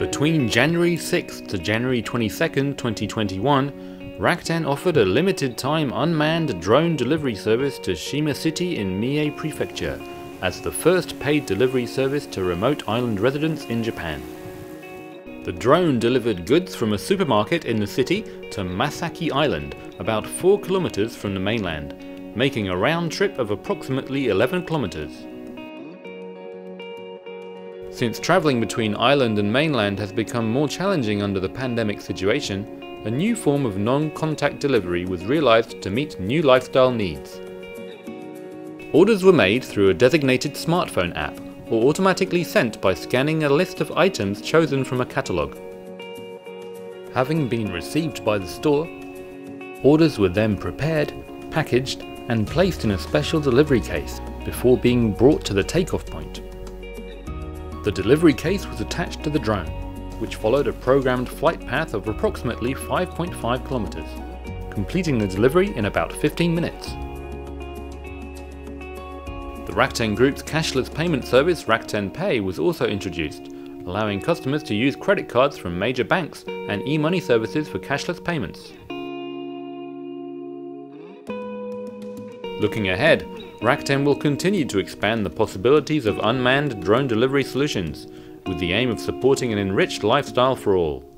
Between January 6th to January 22nd, 2021, Rakuten offered a limited time unmanned drone delivery service to Shima City in Mie Prefecture as the first paid delivery service to remote island residents in Japan. The drone delivered goods from a supermarket in the city to Masaki Island, about 4 kilometers from the mainland, making a round trip of approximately 11 kilometers. Since travelling between island and mainland has become more challenging under the pandemic situation, a new form of non-contact delivery was realised to meet new lifestyle needs. Orders were made through a designated smartphone app or automatically sent by scanning a list of items chosen from a catalogue. Having been received by the store, orders were then prepared, packaged and placed in a special delivery case before being brought to the takeoff point. The delivery case was attached to the drone, which followed a programmed flight path of approximately 5.5 kilometers, completing the delivery in about 15 minutes. The Rakuten Group's cashless payment service Rakuten Pay was also introduced, allowing customers to use credit cards from major banks and e-money services for cashless payments. Looking ahead, Rakuten will continue to expand the possibilities of unmanned drone delivery solutions, with the aim of supporting an enriched lifestyle for all.